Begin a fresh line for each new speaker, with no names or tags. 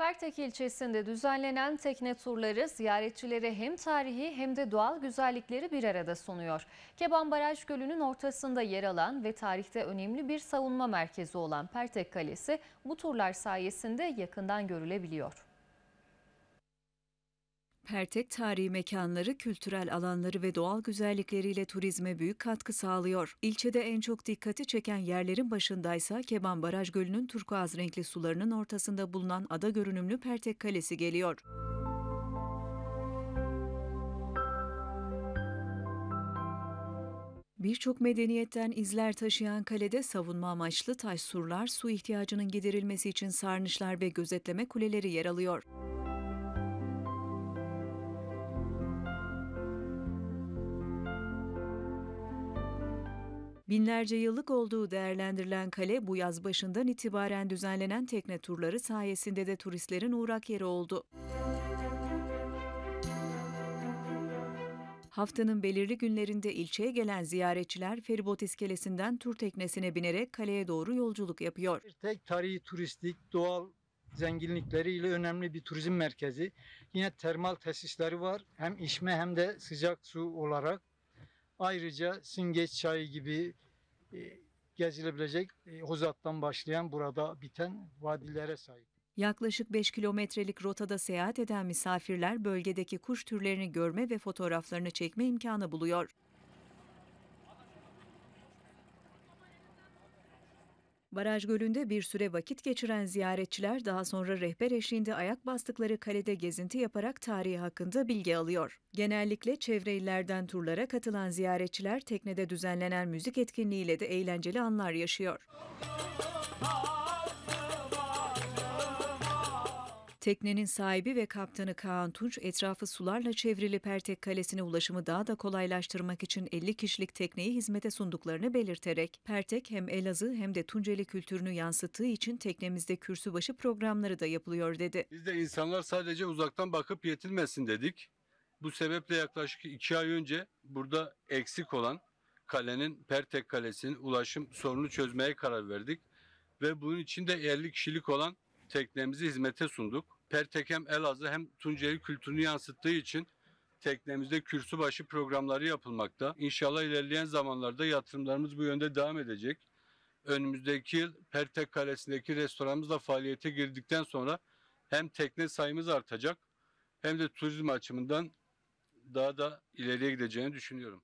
Pertek ilçesinde düzenlenen tekne turları ziyaretçilere hem tarihi hem de doğal güzellikleri bir arada sunuyor. Keban Baraj Gölü'nün ortasında yer alan ve tarihte önemli bir savunma merkezi olan Pertek Kalesi bu turlar sayesinde yakından görülebiliyor.
Pertek tarihi mekanları, kültürel alanları ve doğal güzellikleriyle turizme büyük katkı sağlıyor. İlçede en çok dikkati çeken yerlerin başındaysa Keban Baraj Gölü'nün turkuaz renkli sularının ortasında bulunan ada görünümlü Pertek Kalesi geliyor. Birçok medeniyetten izler taşıyan kalede savunma amaçlı taş surlar, su ihtiyacının giderilmesi için sarnıçlar ve gözetleme kuleleri yer alıyor. Binlerce yıllık olduğu değerlendirilen kale bu yaz başından itibaren düzenlenen tekne turları sayesinde de turistlerin uğrak yeri oldu. Haftanın belirli günlerinde ilçeye gelen ziyaretçiler feribot iskelesinden tur teknesine binerek kaleye doğru yolculuk yapıyor.
Bir tek tarihi, turistik, doğal zenginlikleriyle önemli bir turizm merkezi. Yine termal tesisleri var. Hem içme hem de sıcak su olarak. Ayrıca Singeç Çayı gibi gezilebilecek e, Hozat'tan başlayan burada biten vadilere sahip.
Yaklaşık 5 kilometrelik rotada seyahat eden misafirler bölgedeki kuş türlerini görme ve fotoğraflarını çekme imkanı buluyor. Baraj Gölü'nde bir süre vakit geçiren ziyaretçiler daha sonra rehber eşliğinde ayak bastıkları kalede gezinti yaparak tarihi hakkında bilgi alıyor. Genellikle çevre illerden turlara katılan ziyaretçiler teknede düzenlenen müzik etkinliğiyle de eğlenceli anlar yaşıyor. Teknenin sahibi ve kaptanı Kaan Tunç etrafı sularla çevrili Pertek Kalesi'ne ulaşımı daha da kolaylaştırmak için 50 kişilik tekneyi hizmete sunduklarını belirterek Pertek hem Elazığ hem de Tunceli kültürünü yansıttığı için teknemizde kürsübaşı programları da yapılıyor dedi.
Biz de insanlar sadece uzaktan bakıp yetilmesin dedik. Bu sebeple yaklaşık iki ay önce burada eksik olan kalenin Pertek Kalesi'nin ulaşım sorunu çözmeye karar verdik. Ve bunun için de 50 kişilik olan teknemizi hizmete sunduk. Pertek hem Elazığ hem Tunceli kültürünü yansıttığı için teknemizde kürsü başı programları yapılmakta. İnşallah ilerleyen zamanlarda yatırımlarımız bu yönde devam edecek. Önümüzdeki yıl Pertek Kalesi'ndeki restoranımız da faaliyete girdikten sonra hem tekne sayımız artacak hem de turizm açımından daha da ileriye gideceğini düşünüyorum.